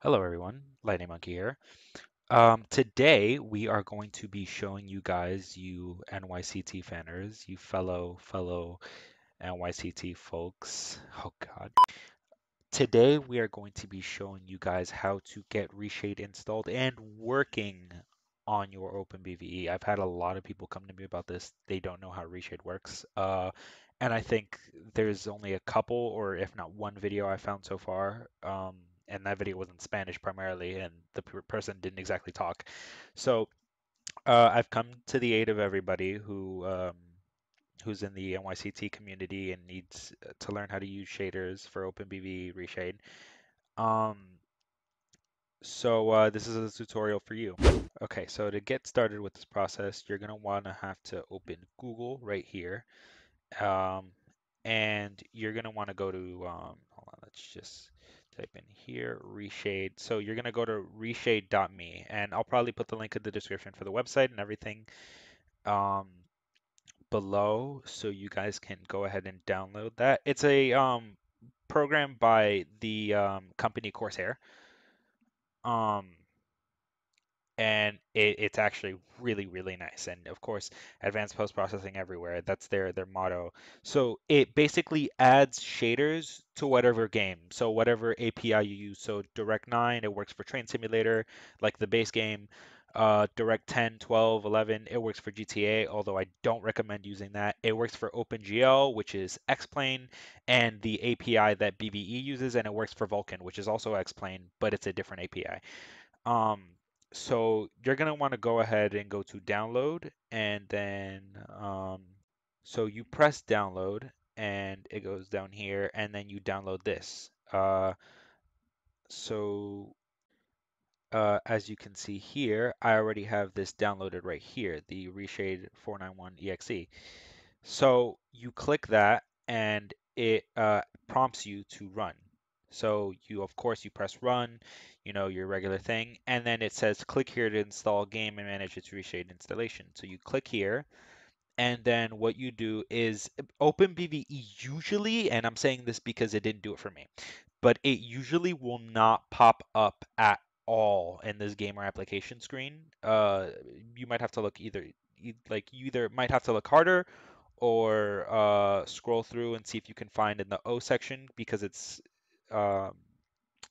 Hello everyone, Lightning Monkey here. Um, today we are going to be showing you guys, you NYCT fanners, you fellow fellow NYCT folks. Oh God. Today we are going to be showing you guys how to get Reshade installed and working on your OpenBVE. I've had a lot of people come to me about this. They don't know how Reshade works. Uh, and I think there's only a couple, or if not one video I found so far. Um, and that video was in Spanish primarily, and the per- person didn't exactly talk. So uh, I've come to the aid of everybody who um, who's in the NYCT community and needs uh, to learn how to use shaders for OpenBVE Reshade. Um, so uh, this is a tutorial for you. Okay, so to get started with this process, you're gonna wanna have to open Google right here. Um, and you're gonna wanna go to, um, let's just type in here, Reshade. So you're gonna go to reshade.me and I'll probably put the link in the description for the website and everything. Um, below so you guys can go ahead and download that. It's a um, program by the um, company Corsair. Um, and it, it's actually really really nice and of course advanced post processing everywhere that's their their motto. So it basically adds shaders to whatever game. So whatever api you use so direct 9 it works for train simulator like the base game uh, direct 10 12 11 it works for gta although i don't recommend using that. It works for opengl which is xplane and the api that bve uses and it works for vulkan which is also xplane but it's a different api um, so you're gonna want to go ahead and go to download and then um, so you press download and it goes down here and then you download this. Uh, so uh, as you can see here, I already have this downloaded right here, the Reshade 491 EXE. So you click that and it uh, prompts you to run. So you, of course, you press run, you know, your regular thing, and then it says click here to install game and manage its reshade installation. So you click here, and then what you do is OpenBVE usually, and I'm saying this because it didn't do it for me, but it usually will not pop up at all in this gamer application screen. Uh, you might have to look either like you either might have to look harder or uh, scroll through and see if you can find in the O section because it's um,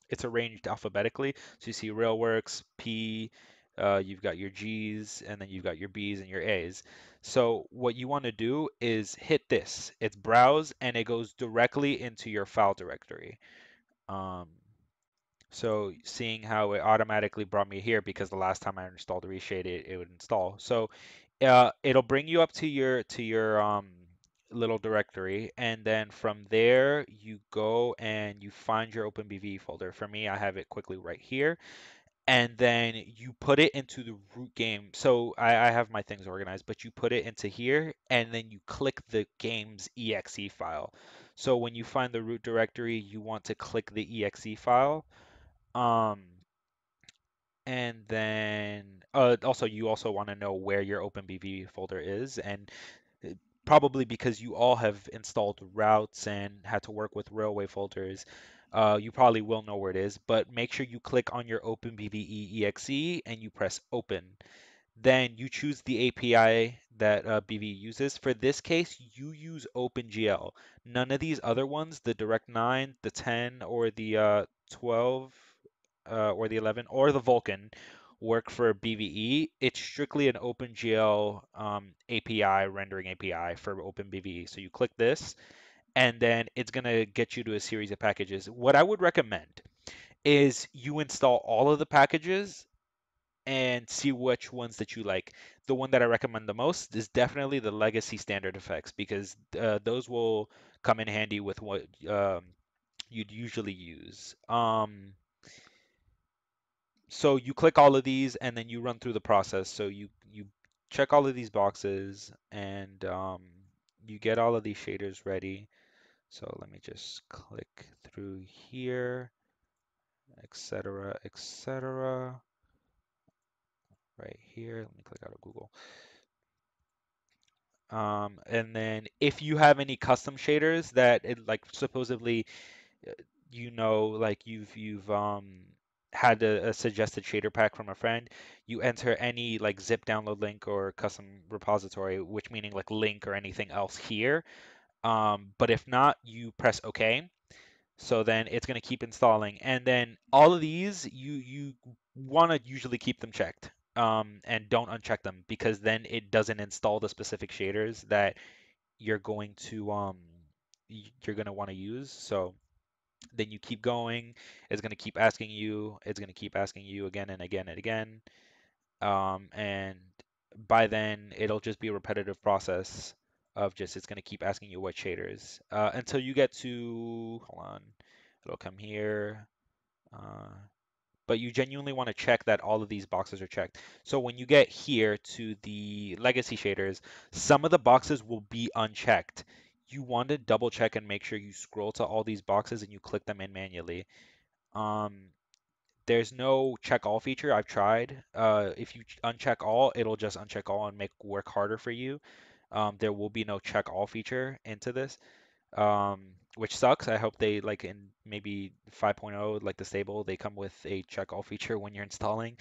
it's arranged alphabetically. So you see Railworks, P, uh, you've got your G's, and then you've got your B's and your A's. So what you want to do is hit this. It's browse, and it goes directly into your file directory. Um, so seeing how it automatically brought me here because the last time I installed Reshade, it, it would install. So uh, it'll bring you up to your to your um, little directory, and then from there you go and you find your OpenBVE folder. For me, I have it quickly right here, and then you put it into the root game. So I, I have my things organized, but you put it into here, and then you click the game's exe file. So when you find the root directory, you want to click the exe file. Um, and then uh, also you also want to know where your OpenBVE folder is, and probably because you all have installed routes and had to work with railway folders, uh, you probably will know where it is. But make sure you click on your OpenBVE exe and you press open. Then you choose the API that uh, BV uses. For this case, you use OpenGL. None of these other ones, the Direct 9, the 10, or the uh, 12, uh, or the 11 or the Vulkan work for BVE. It's strictly an OpenGL um, API, rendering API for OpenBVE. So you click this, and then it's going to get you to a series of packages. What I would recommend is you install all of the packages and see which ones that you like. The one that I recommend the most is definitely the legacy standard effects because uh, those will come in handy with what um, you'd usually use. Um, so you click all of these and then you run through the process. So you you check all of these boxes and um, you get all of these shaders ready. So let me just click through here, etc., etc. Right here. Let me click out of Google. Um, and then if you have any custom shaders that it, like supposedly uh, you know like you've you've um had a, a, suggested shader pack from a friend, you enter any like zip download link or custom repository, which meaning like link or anything else here. Um, but if not, you press OK. So then it's going to keep installing. And then all of these, you you want to usually keep them checked um, and don't uncheck them because then it doesn't install the specific shaders that you're going to um, you're going to want to use. So then you keep going. It's going to keep asking you. It's going to keep asking you again and again and again. Um, and by then, it'll just be a repetitive process of just it's going to keep asking you what shaders uh, until you get to hold on. It'll come here. Uh, but you genuinely want to check that all of these boxes are checked. So when you get here to the legacy shaders, some of the boxes will be unchecked you want to double check and make sure you scroll to all these boxes and you click them in manually. Um, there's no check all feature. I've tried. Uh, if you uncheck all, it'll just uncheck all and make work harder for you. Um, there will be no check all feature into this, um, which sucks. I hope they like in maybe 5.0, like the stable, they come with a check all feature when you're installing.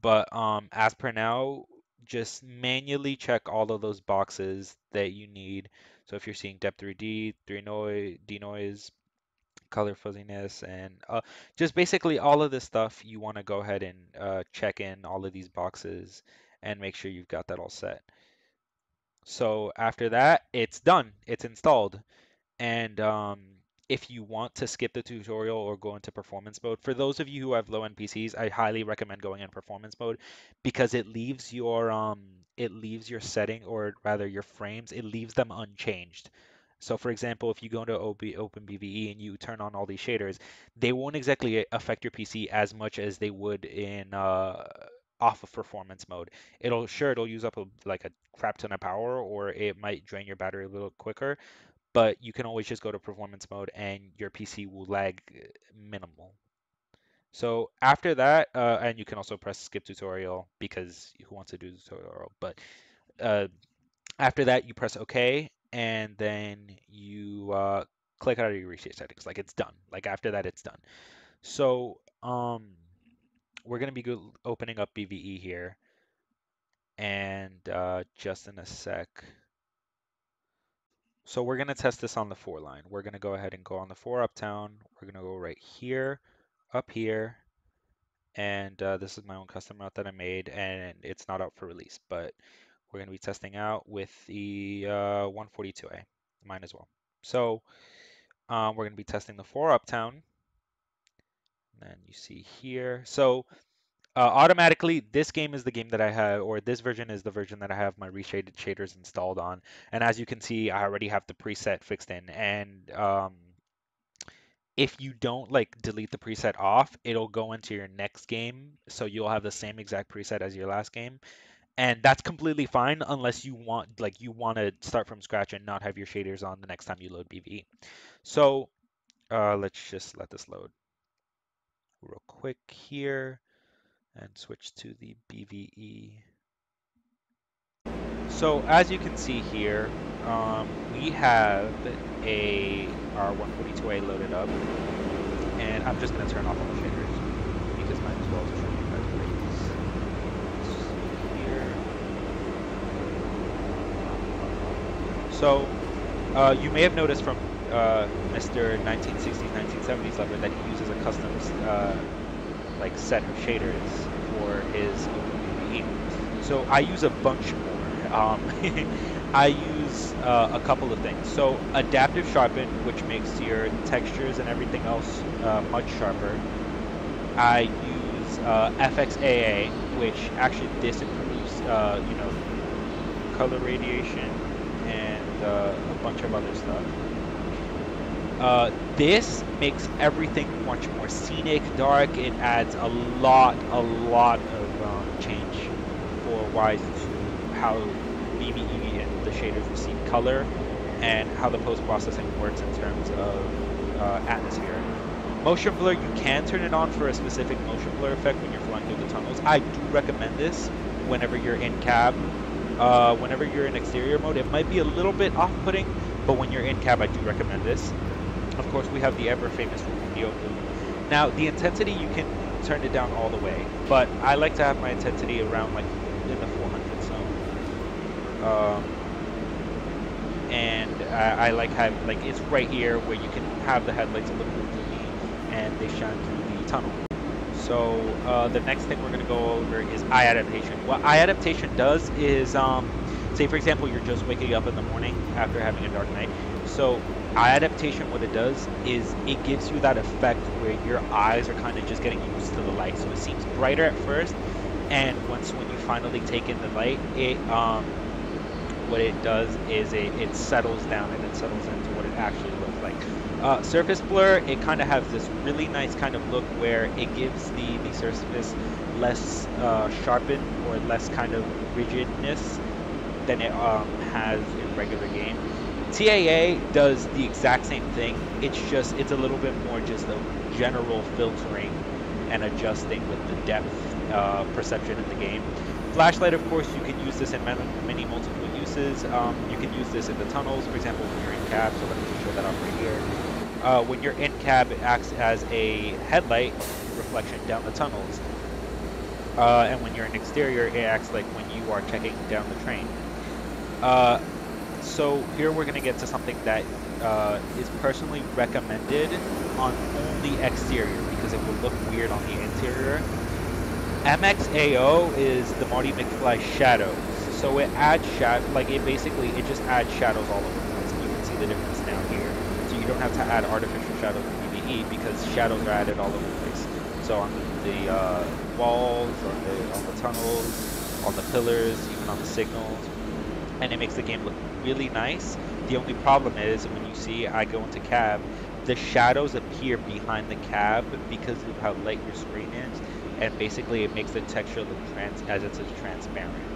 But um, as per now, just manually check all of those boxes that you need. So if you're seeing depth 3D, 3 noise, denoise, color fuzziness, and uh, just basically all of this stuff, you want to go ahead and uh, check in all of these boxes and make sure you've got that all set. So after that, it's done. It's installed. And um, if you want to skip the tutorial or go into performance mode, for those of you who have low end PCs, I highly recommend going in performance mode because it leaves your um it leaves your setting or rather your frames, it leaves them unchanged. So for example, if you go into OB, OpenBVE and you turn on all these shaders, they won't exactly affect your PC as much as they would in uh, off of performance mode. It'll sure it'll use up a, like a crap ton of power or it might drain your battery a little quicker, but you can always just go to performance mode and your PC will lag uh, minimal. So after that, uh, and you can also press skip tutorial because who wants to do tutorial? But uh, after that, you press OK, and then you uh, click out of your reset settings. Like it's done. Like after that, it's done. So um, we're gonna be opening up BVE here, and uh, just in a sec. So we're going to test this on the four line. We're going to go ahead and go on the four uptown. We're going to go right here, up here, and uh, this is my own custom route that I made, and it's not out for release, but we're going to be testing out with the uh, 142A, mine as well. So um, we're going to be testing the four uptown. And you see here. So uh, automatically, this game is the game that I have, or this version is the version that I have my reshaded shaders installed on. And as you can see, I already have the preset fixed in. And um, if you don't like delete the preset off, it'll go into your next game. So you'll have the same exact preset as your last game. And that's completely fine unless you want like you want to start from scratch and not have your shaders on the next time you load BVE. So uh, let's just let this load real quick here and switch to the BVE. So as you can see here, um, we have a R142A loaded up, and I'm just going to turn off all the shaders because might as well show you guys what. So uh, you may have noticed from uh, Mr. 1960s, 1970s lover that he uses a custom uh, like set of shaders for his OpenBVE. So I use a bunch more. Um, I use uh, a couple of things. So adaptive sharpen, which makes your textures and everything else uh, much sharper. I use uh, FXAA, which actually disapproves, uh, you know, color radiation and uh, a bunch of other stuff. Uh, this makes everything much more scenic, dark. It adds a lot, a lot of um, change for wise to how BVE and the shaders receive color and how the post-processing works in terms of uh, atmosphere. Motion blur, you can turn it on for a specific motion blur effect when you're flying through the tunnels. I do recommend this whenever you're in cab. Uh, whenever you're in exterior mode, it might be a little bit off-putting, but when you're in cab, I do recommend this. Of course, we have the ever famous Romeo Now, the intensity you can turn it down all the way. But I like to have my intensity around like in the 400 zone. Um, and I, I like have like it's right here where you can have the headlights a little bit and they shine through the tunnel. So uh, the next thing we're going to go over is eye adaptation. What eye adaptation does is, um, say for example, you're just waking up in the morning after having a dark night. So adaptation, what it does is it gives you that effect where your eyes are kind of just getting used to the light. So it seems brighter at first, and once when you finally take in the light, it um, what it does is it, it settles down and it settles into what it actually looks like. Uh, surface blur, it kind of has this really nice kind of look where it gives the, the surface less uh, sharpened or less kind of rigidness than it um, has in regular game. TAA does the exact same thing. It's just, it's a little bit more just a general filtering and adjusting with the depth uh, perception in the game. Flashlight, of course, you can use this in many, many multiple uses. Um, you can use this in the tunnels, for example, when you're in cab. So let me show that off right here. Uh, when you're in cab, it acts as a headlight reflection down the tunnels. Uh, and when you're in exterior, it acts like when you are checking down the train. Uh, so here we're going to get to something that uh, is personally recommended on only exterior because it will look weird on the interior. MXAO is the Marty McFly shadows. So it adds shadow, like it basically, it just adds shadows all over the place. You can see the difference now here. So you don't have to add artificial shadows in BVE because shadows are added all over the place. So on the, the uh, walls, on the, on the tunnels, on the pillars, even on the signals. And it makes the game look really nice. The only problem is when you see I go into cab, the shadows appear behind the cab because of how light your screen is and basically it makes the texture look trans as it's transparent.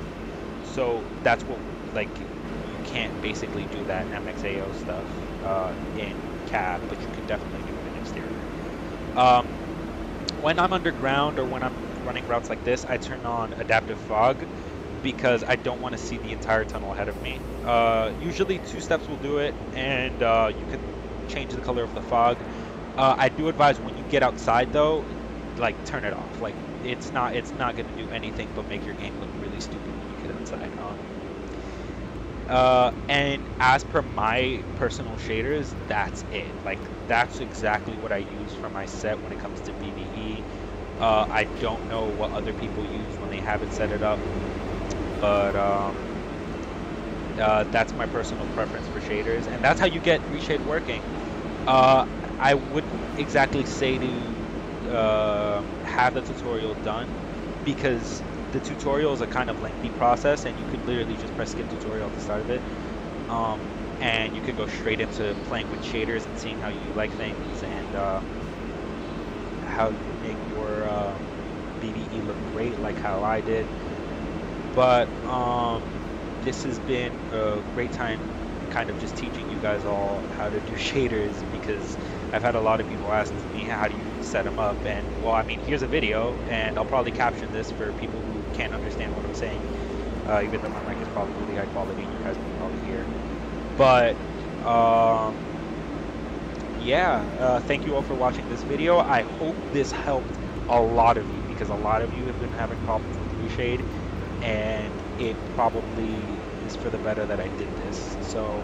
So that's what like you can't basically do that MXAO stuff uh, in cab, but you can definitely do it in exterior. Um, when I'm underground or when I'm running routes like this, I turn on adaptive fog because I don't want to see the entire tunnel ahead of me. Uh, usually two steps will do it, and uh, you can change the color of the fog. Uh, I do advise when you get outside though, like turn it off. Like it's not it's not going to do anything but make your game look really stupid when you get outside. Uh, and as per my personal shaders, that's it. Like that's exactly what I use for my set when it comes to BVE. Uh, I don't know what other people use when they haven't set it up, but um, uh, that's my personal preference for shaders, and that's how you get reshade working. Uh, I wouldn't exactly say to uh, have the tutorial done because the tutorial is a kind of lengthy process and you could literally just press skip tutorial at the start of it um, and you could go straight into playing with shaders and seeing how you like things and uh, how you make your uh, BVE look great like how I did but um, this has been a great time kind of just teaching you guys all how to do shaders because I've had a lot of people ask me how do you set them up? And well I mean here's a video and I'll probably caption this for people who can't understand what I'm saying uh, even though my mic is probably really high quality and you guys can probably hear. But um, yeah uh, thank you all for watching this video. I hope this helped a lot of you because a lot of you have been having problems with reshade and it probably is for the better that I did this. So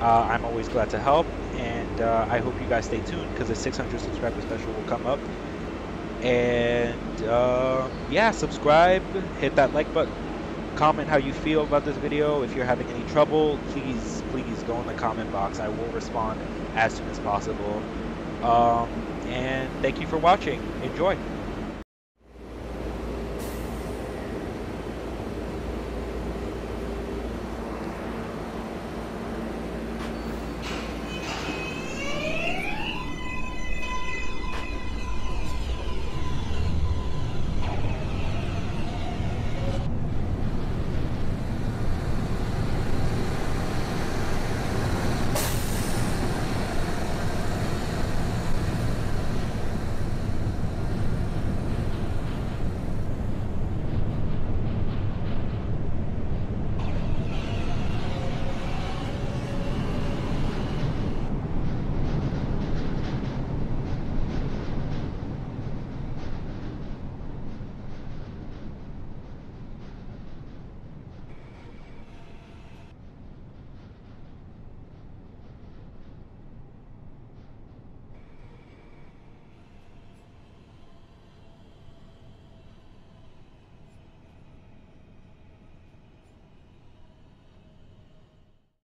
uh, I'm always glad to help and uh, I hope you guys stay tuned because the 600 subscriber special will come up. And uh, yeah subscribe hit that like button. Comment how you feel about this video. If you're having any trouble please please go in the comment box. I will respond as soon as possible. Um, and thank you for watching. Enjoy